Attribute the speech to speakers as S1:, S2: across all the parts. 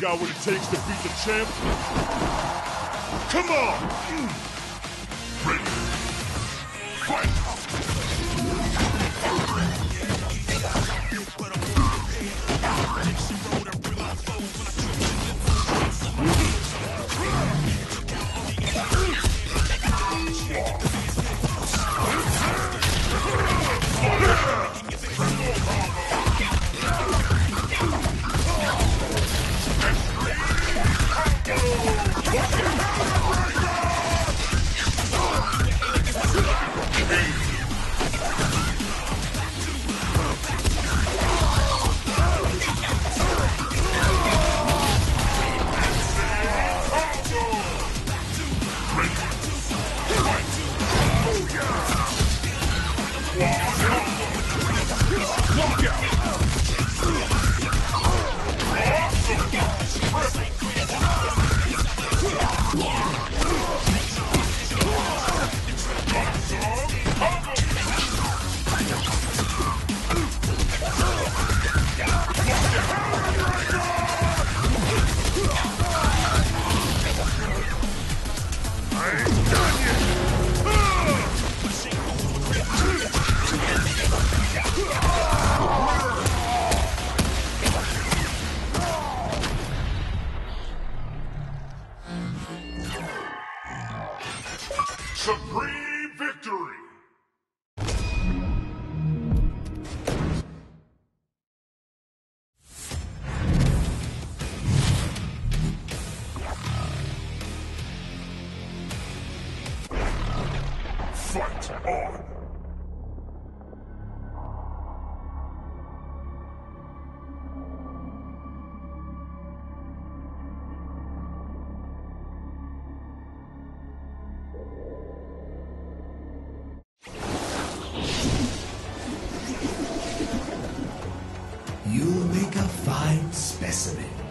S1: got what it takes to beat the champ? Come on! Ready! Fight! What the hell? Supreme victory!
S2: You'll make a fine specimen.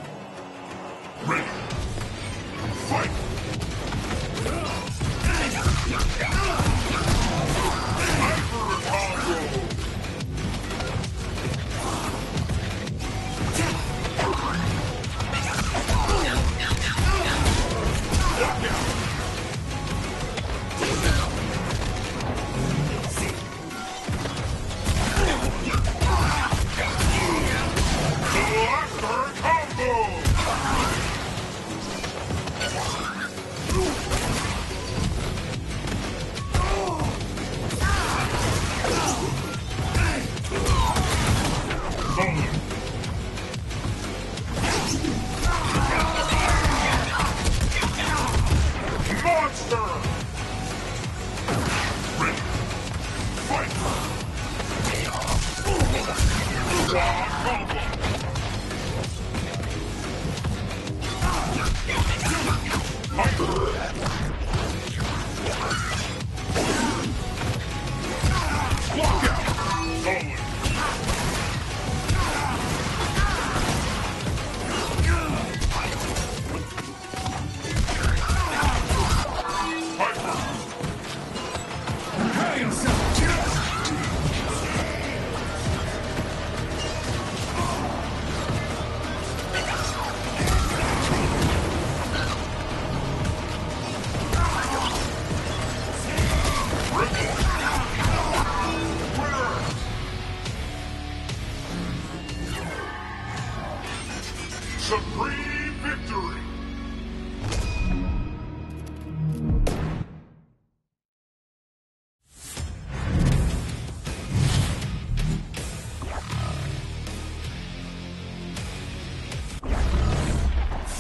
S1: Quad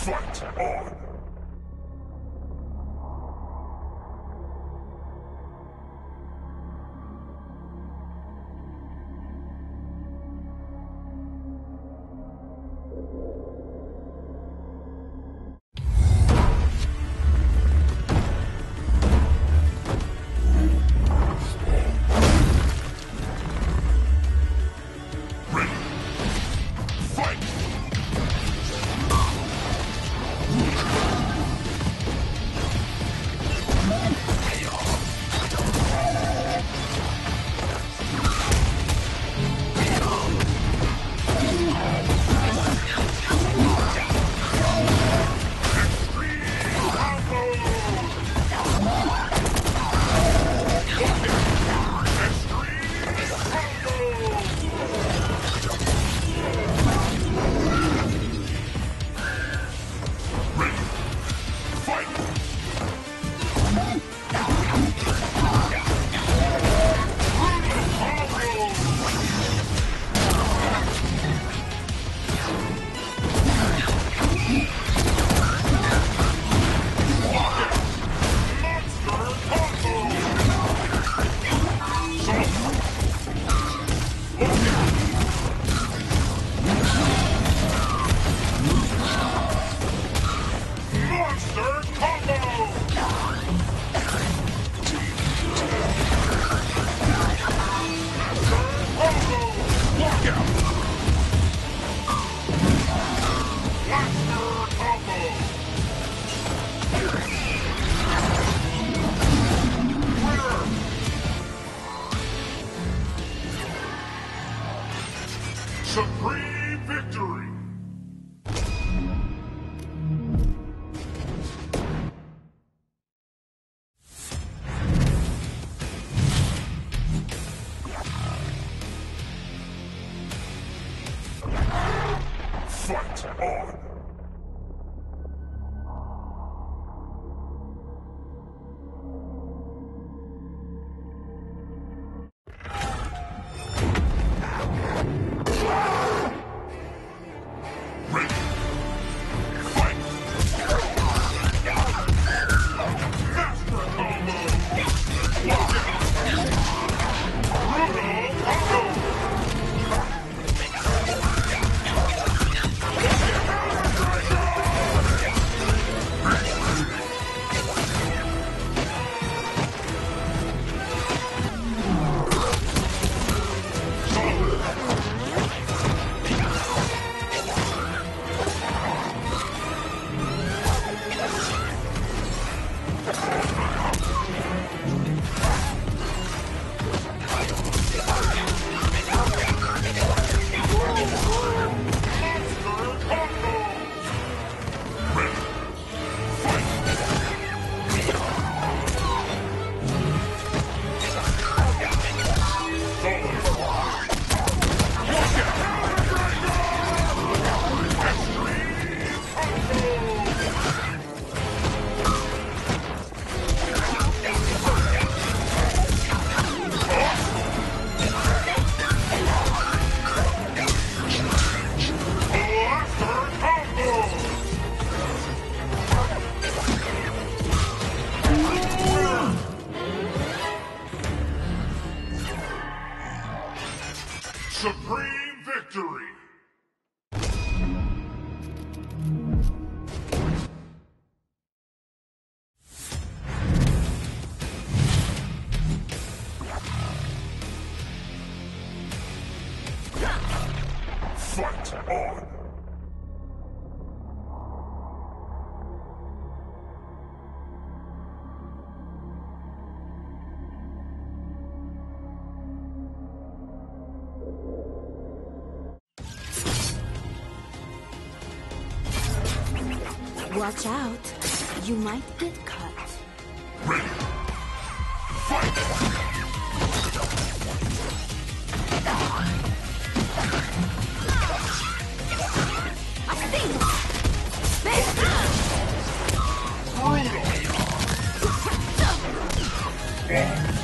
S1: Fight on! Fight
S3: Watch out. You might get cut.
S4: Ready. Fight!
S3: Yeah.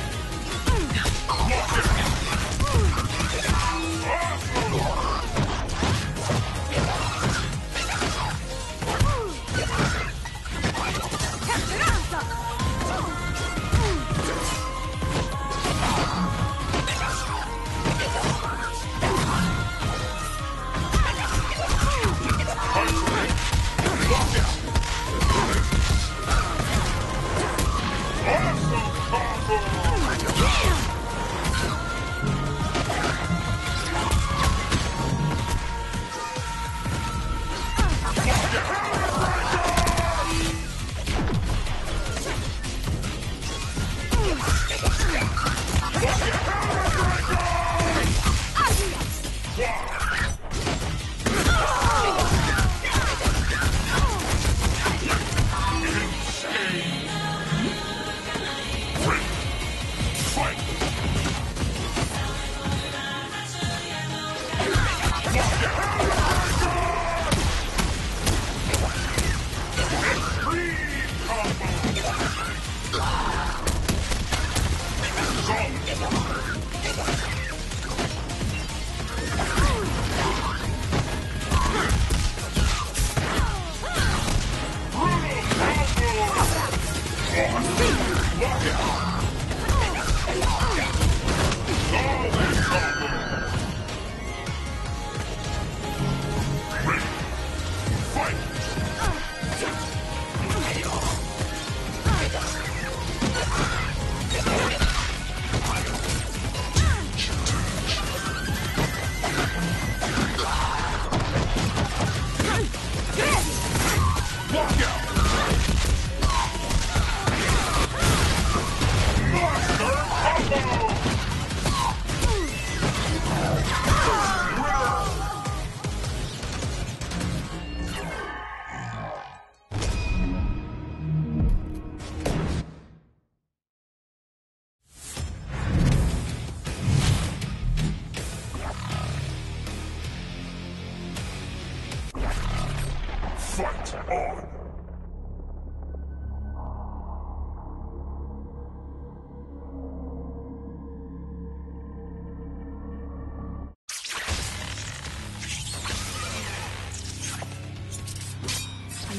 S1: Fight on!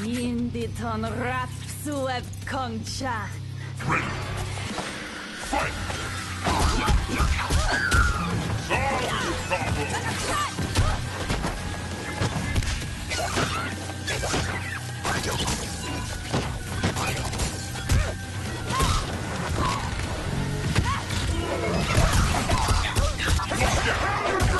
S4: Hindi ton rap sueb concha.
S1: Ready! Fight! Triple!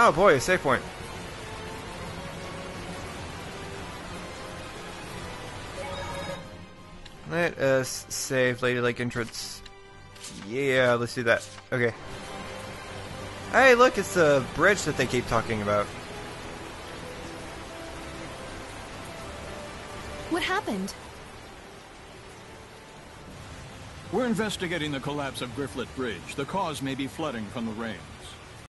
S5: Oh boy, a save point. Let us save Lady Lake entrance. Yeah, let's do that. Okay. Hey, look, it's the bridge that they keep talking about.
S4: What happened?
S6: We're investigating the collapse of Grifflet Bridge. The cause may be flooding from the rain.